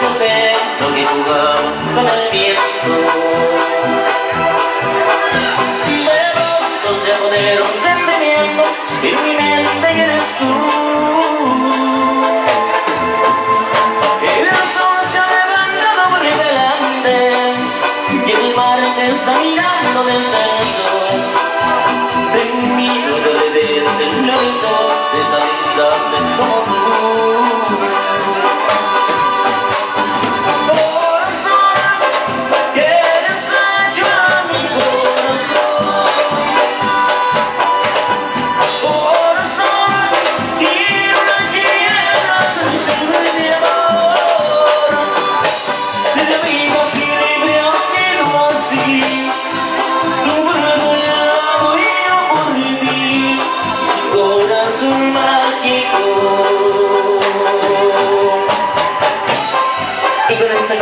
contento que jugaba con el viento. De pronto se apoderó un sentimiento en mi mente eres tú. Y el sol se ha levantado por delante y el mar te está mirando desde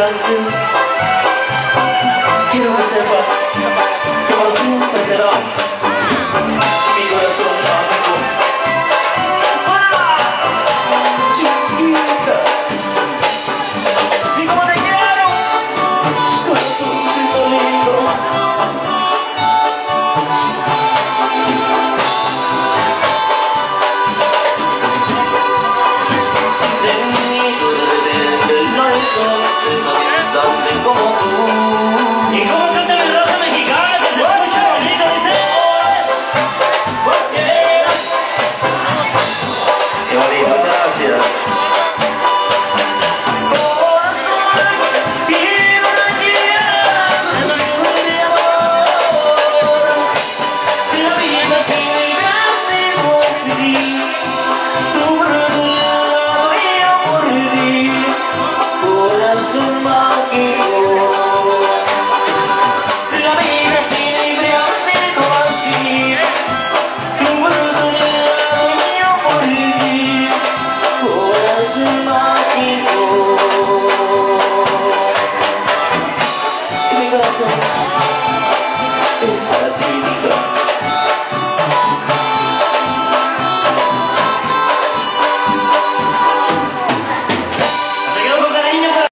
con Y